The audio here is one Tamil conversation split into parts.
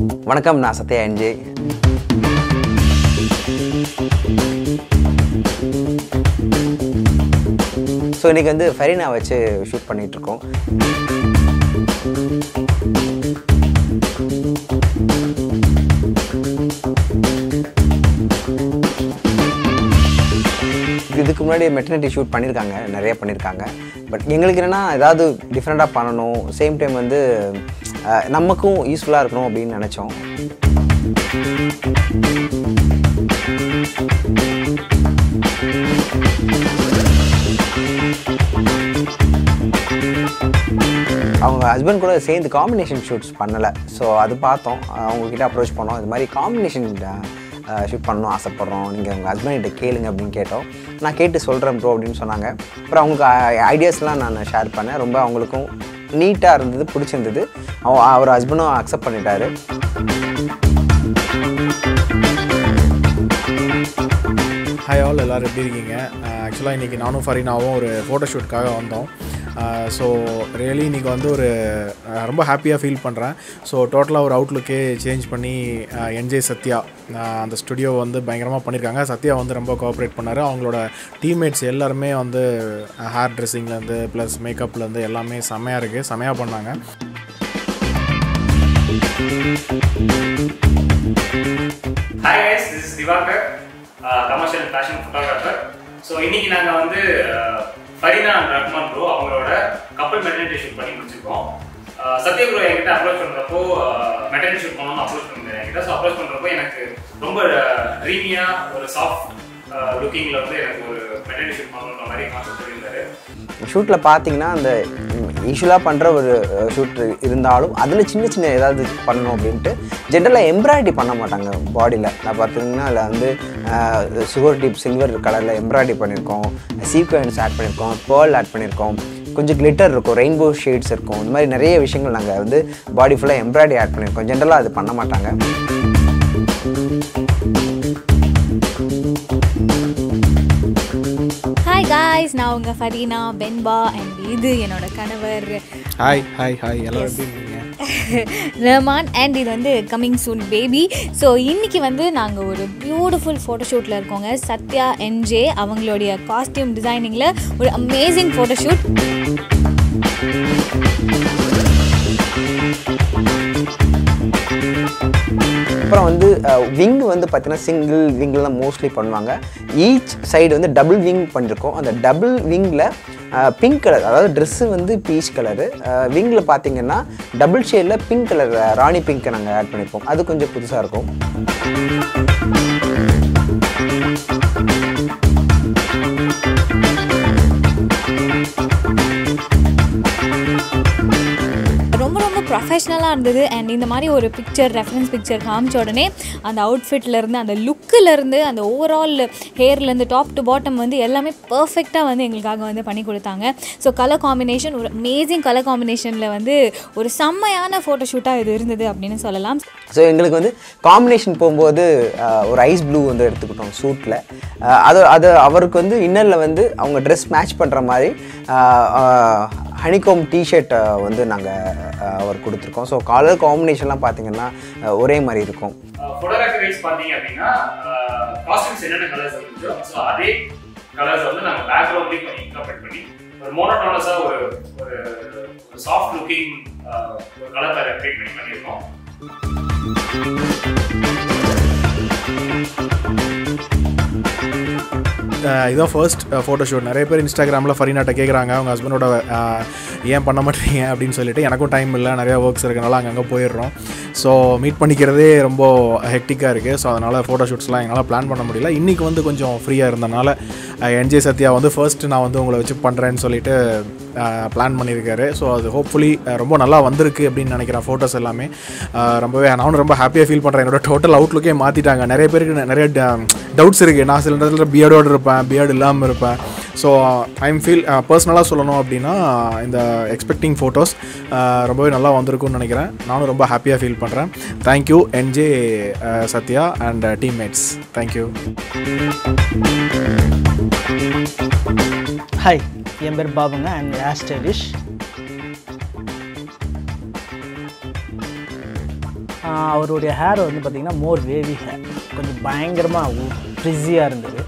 வணக்கம் நான் சத்யா என்ஜே. ஸோ இன்றைக்கி வந்து ஃபெரினா வச்சு ஷூட் பண்ணிகிட்ருக்கோம் இதுக்கு முன்னாடி மெட்டர்னிட்டி ஷூட் பண்ணியிருக்காங்க நிறைய பண்ணியிருக்காங்க பட் எங்களுக்கு என்னென்னா ஏதாவது டிஃப்ரெண்ட்டாக பண்ணணும். சேம் டைம் வந்து நமக்கும் யூஸ்ஃபுல்லாக இருக்கணும் அப்படின்னு நினச்சோம். அவங்க ஹஸ்பண்ட் கூட சேர்ந்து காம்பினேஷன் ஷூட்ஸ் பண்ணலை. ஸோ அது பார்த்தோம். அவங்கக்கிட்ட அப்ரோச் பண்ணோம். இது மாதிரி காம்பினேஷன் ஷூட் பண்ணணும் ஆசைப்பட்றோம். நீங்கள் உங்கள் ஹஸ்பண்ட்கிட்ட கேளுங்க அப்படின்னு கேட்டோம். நான் கேட்டு சொல்கிறேன் ப்ரோ அப்படின்னு சொன்னாங்க. அப்புறம் அவங்களுக்கு ஐடியாஸ்லாம் நான் ஷேர் பண்ணேன். ரொம்ப அவங்களுக்கும் நீட்டாக இருந்தது பிடிச்சிருந்தது. அவன் அவர் ஹஸ்பண்டும் அக்செப்ட் பண்ணிட்டாரு. ஹாய் ஆல் எல்லோரும் எப்படி இருக்கீங்க? ஆக்சுவலாக இன்றைக்கி நானும் ஃபரீனாவும் ஒரு ஃபோட்டோஷூட்காக வந்தோம். ஸோ ரியலி இன்றைக்கி வந்து ஒரு ரொம்ப ஹாப்பியாக ஃபீல் பண்ணுறேன் ஸோ டோட்டலாக ஒரு அவுட்லுக்கே சேஞ்ச் பண்ணி என்ஜே சத்யா அந்த ஸ்டுடியோ வந்து பயங்கரமாக பண்ணியிருக்காங்க சத்யா வந்து ரொம்ப கோஆப்ரேட் பண்ணார். அவங்களோட டீம்மேட்ஸ் எல்லாருமே வந்து ஹேர் ட்ரெஸ்ஸிங்லேருந்து ப்ளஸ் மேக்கப்லேருந்து எல்லாமே செமையாக இருக்குது செமையாக பண்ணாங்க. Hi guys this is Divakar commercial fashion photographer so இன்றைக்கி நாங்கள் வந்து ஃபரீனா அண்ட் ரஹ்மான் ப்ரோ அவங்களோட கப்பல் மெட்டர்னிட்டி ஷூட் பண்ணி முடிச்சிருக்கோம். சத்யகுரு சத்ய ப்ரோ என்கிட்ட அப்ரோச் பண்ணுறப்போ மெட்டர்னிட்டி ஷூட் பண்ணணும்னு அப்ரோச் பண்ணிருந்தேன் என்கிட்ட. ஸோ அப்ரோச் பண்ணுறப்போ எனக்கு ரொம்ப ட்ரீமியாக ஒரு சாஃப்ட் லுக்கிங்கில் வந்து எனக்கு ஒரு மெட்டர்னிட்டி ஷூட் பண்ணணுன்ற மாதிரி கான்செப்ட் இருந்தார் ஷூட்டில் பார்த்தீங்கன்னா அந்த யூஸ்வலாக பண்ணுற ஒரு ஷூட் இருந்தாலும் அதில் சின்ன சின்ன ஏதாவது பண்ணணும் அப்படின்ட்டு ஜென்ரலாக எம்ப்ராய்டரி பண்ண மாட்டாங்க பாடியில் நான் பார்த்தீங்கன்னா அதில் வந்து சுகர் டிப் சில்வர் கலரில் எம்ப்ராய்டரி பண்ணியிருக்கோம் சீக்வன்ஸ் ஆட் பண்ணியிருக்கோம் பேர்ல் ஆட் பண்ணியிருக்கோம் கொஞ்சம் கிளிட்டர் இருக்கும். ரெயின்போ ஷேட்ஸ் இருக்கும். இந்த மாதிரி நிறைய விஷயங்கள் நாங்கள் வந்து பாடி ஃபுல்லாக எம்ப்ராய்டரி ஆட் பண்ணியிருக்கோம் ஜென்ரலாக அது பண்ண மாட்டாங்க. காய்ஸ் நான் உங்கள் ஃபரீனா பென்பா அண்ட் இது என்னோட கணவர். Hi hi hi Rahman and இது வந்து கம்மிங் சூன் பேபி ஸோ இன்னைக்கு வந்து நாங்கள் ஒரு பியூட்டிஃபுல் ஃபோட்டோஷூட்டில் இருக்கோங்க. சத்யா என்ஜே அவங்களுடைய காஸ்டியூம் டிசைனிங்கில் ஒரு அமேசிங் ஃபோட்டோஷூட் அப்புறம் வந்து விங் வந்து பார்த்தீங்கன்னா சிங்கிள் விங்லாம் மோஸ்ட்லி பண்ணுவாங்க. ஈச் சைடு வந்து டபுள் விங் பண்ணியிருக்கோம் அந்த டபுள் விங்கில் பிங்க் கலர் அதாவது ட்ரெஸ்ஸு வந்து பீச் கலரு விங்கில் பார்த்தீங்கன்னா டபுள் ஷேடில் பிங்க் கலர் ராணி பிங்க்கை நாங்கள் ஆட் பண்ணியிருப்போம் அது கொஞ்சம் புதுசாக இருக்கும். ப்ரொஃபஷ்னலாக இருந்தது. அண்ட் இந்த மாதிரி ஒரு பிக்சர் ரெஃபரன்ஸ் பிக்சர் காமிச்ச உடனே அந்த அவுட்ஃபிட்லேருந்து அந்த லுக்கிலேருந்து அந்த ஓவரால் ஹேர்லேருந்து டாப் டு பாட்டம் வந்து எல்லாமே பர்ஃபெக்டாக வந்து எங்களுக்காக வந்து பண்ணி கொடுத்தாங்க. ஸோ கலர் காம்பினேஷன் ஒரு அமேசிங் கலர் காம்பினேஷனில் வந்து ஒரு செம்மையான ஃபோட்டோஷூட்டாக இது இருந்தது அப்படின்னு சொல்லலாம். ஸோ எங்களுக்கு வந்து காம்பினேஷன் போகும்போது ஒரு ஐஸ் ப்ளூ வந்து எடுத்துக்கிட்டோம் சூட்டில் அது அது அவருக்கு வந்து இன்னரில் வந்து அவங்க ட்ரெஸ் மேட்ச் பண்ணுற மாதிரி ஹனிகோம் டிஷர்ட்டை வந்து நாங்கள் அவர் கொடுத்துருக்கோம். ஸோ கலர் காம்பினேஷன்லாம் பார்த்தீங்கன்னா ஒரே மாதிரி இருக்கும். ஃபோட்டோகிராஃபி வைஸ் பார்த்தீங்க அப்படின்னா காஸ்டியூம்ஸ் என்னென்ன கலர்ஸ் இருந்துச்சோ ஸோ அதே கலர்ஸ் வந்து நாங்கள் பேக்ரவுண்ட்லேயும் பண்ணி இன்கார்பரேட் பண்ணி ஒரு மோனோட்டோனஸாக ஒரு ஒரு சாஃப்ட் லுக்கிங் ஒரு கலர் பேரை கிரியேட் பண்ணி பண்ணியிருக்கோம். இதுதான் ஃபர்ஸ்ட் ஃபர்ஸ்ட் ஃபோட்டோஷூட் நிறைய பேர் இன்ஸ்டாகிராமில் ஃபரீனாட்ட கேட்குறாங்க அவங்க ஹஸ்பண்டோட ஏன் பண்ண மாட்டேங்க அப்படின்னு சொல்லிட்டு எனக்கும் டைம் இல்லை. நிறையா ஒர்க்ஸ் இருக்கனால அங்கங்கே போயிடுறோம். ஸோ மீட் பண்ணிக்கிறதே ரொம்ப ஹெக்டிக்காக இருக்குது ஸோ அதனால் ஃபோட்டோஷூட்ஸ்லாம் எங்களால் பிளான் பண்ண முடியல. இன்றைக்கி வந்து கொஞ்சம் ஃப்ரீயாக இருந்தனால என்ஜே சத்யா வந்து ஃபர்ஸ்ட் நான் வந்து உங்களை வச்சு பண்ணுறேன்னு சொல்லிட்டு பிளான் பண்ணியிருக்காரு. ஸோ அது ஹோப்ஃபுல்லி ரொம்ப நல்லா வந்திருக்கு அப்படின்னு நினைக்கிறேன் ஃபோட்டோஸ் எல்லாமே. ரொம்பவே நானும் ரொம்ப ஹாப்பியாக ஃபீல் பண்ணுறேன் என்னோட டோட்டல் அவுட்லுக்கே மாற்றிட்டாங்க நிறைய பேருக்கு நிறைய டவுட்ஸ் இருக்குது நான் சில நேரத்தில் பியர்டோடு இருப்பேன். பியர்டு இல்லாமல் இருப்பேன். ஸோ ஐம் ஃபீல் பர்சனலாக சொல்லணும் அப்படின்னா இந்த எக்ஸ்பெக்டிங் ஃபோட்டோஸ் uh, ரொம்பவே நல்லா வந்திருக்கும்னு நினைக்கிறேன். நானும் ரொம்ப ஹாப்பியாக ஃபீல் பண்ணுறேன் thank you NJ Sathya and teammates thank you hi என் பேர் பாபுங்க அண்ட் ஹேர் ஸ்டைலிஷ் அவருடைய ஹேர் வந்து பார்த்திங்கன்னா மோர் வேவி ஹேர் கொஞ்சம் பயங்கரமாக ஃப்ரிஸியாக இருந்தது.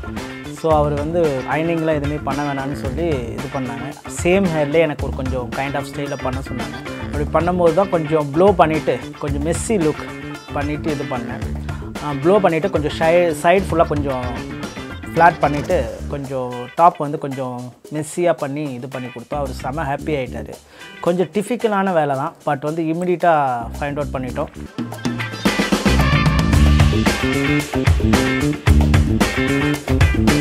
ஸோ அவர் வந்து அயனிங்லாம் எதுவுமே பண்ண வேணாம்னு சொல்லி இது பண்ணாங்க. சேம் ஹேர்லேயே எனக்கு ஒரு கொஞ்சம் கைண்ட் ஆஃப் ஸ்டைலில் பண்ண சொன்னாங்க. அப்படி பண்ணும்போது தான் கொஞ்சம் ப்ளோ பண்ணிவிட்டு கொஞ்சம் மெஸ்ஸி லுக் பண்ணிவிட்டு இது பண்ணேன். ப்ளோ பண்ணிவிட்டு கொஞ்சம் ஷை சைடு ஃபுல்லாக கொஞ்சம் ஃப்ளாட் பண்ணிவிட்டு கொஞ்சம் டாப் வந்து கொஞ்சம் மெஸ்ஸியாக பண்ணி இது பண்ணி கொடுத்தோம். அவர் செம ஹாப்பி ஆகிட்டார் கொஞ்சம் டிஃபிக்கலான வேலை தான் பட் வந்து இம்மிடியட்டாக ஃபைண்ட் அவுட் பண்ணிட்டோம். Hi,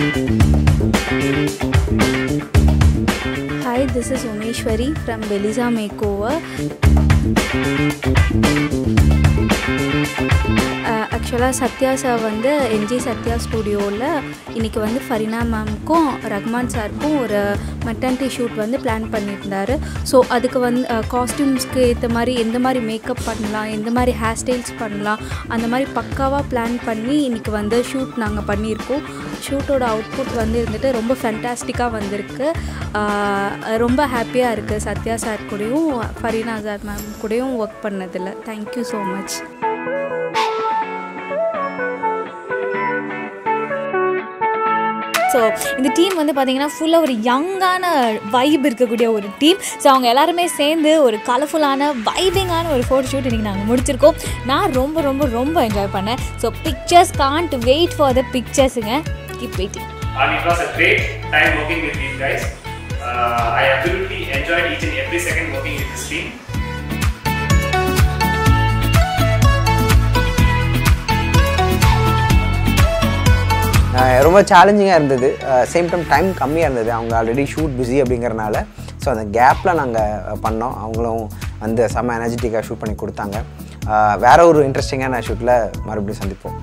this is Umeshwari from Beliza Makeover. ஆக்சுவலாக சத்யா சார் வந்து என்ஜி சத்யா ஸ்டூடியோவில் இன்றைக்கி வந்து ஃபரினா மேம்க்கும் ரஹ்மான் சாருக்கும் ஒரு மெட்டர்னிட்டி ஷூட் வந்து பிளான் பண்ணியிருந்தார். ஸோ அதுக்கு வந்து காஸ்டியூம்ஸ்க்கு ஏற்ற மாதிரி எந்த மாதிரி மேக்கப் பண்ணலாம் எந்த மாதிரி ஹேர் ஸ்டைல்ஸ் பண்ணலாம் அந்த மாதிரி பக்காவாக பிளான் பண்ணி இன்றைக்கி வந்து ஷூட் நாங்கள் பண்ணியிருக்கோம். ஷூட்டோட அவுட்புட் வந்து இருந்துட்டு ரொம்ப ஃபென்டாஸ்டிக்காக வந்திருக்கு. ரொம்ப ஹாப்பியாக இருக்குது சத்யா சார் கூடயும் ஃபரீனா சார் மேம் கூடயும் ஒர்க் பண்ணதில். Thank you so much so இந்த டீம் வந்து பார்த்தீங்கன்னா ஃபுல்லாக ஒரு யங்கான வைப் இருக்கக்கூடிய ஒரு டீம் ஸோ அவங்க எல்லாருமே சேர்ந்து ஒரு கலர்ஃபுல்லான வைபிங்கான ஒரு ஃபோட்டோ ஷூட் இன்றைக்கி நாங்கள் முடிச்சிருக்கோம். நான் ரொம்ப ரொம்ப ரொம்ப என்ஜாய் பண்ணேன். So pictures can't wait for the பிக்சர்ஸுங்க keep waiting And it was a great. Time working with these guys. Uh, I absolutely enjoyed each and every second working with this team. ரொம்ப சேலஞ்சிங்காக இருந்தது. சேம் டைம் டைம் கம்மியாக இருந்தது. அவங்க ஆல்ரெடி ஷூட் பிஸி அப்படிங்கிறனால. ஸோ அந்த கேப்பில் நாங்கள் பண்ணோம். அவங்களும் வந்து செம்ம எனர்ஜெட்டிக்காக ஷூட் பண்ணி கொடுத்தாங்க. வேற ஒரு இன்ட்ரெஸ்டிங்கான ஷூட்டில் மறுபடியும் சந்திப்போம்.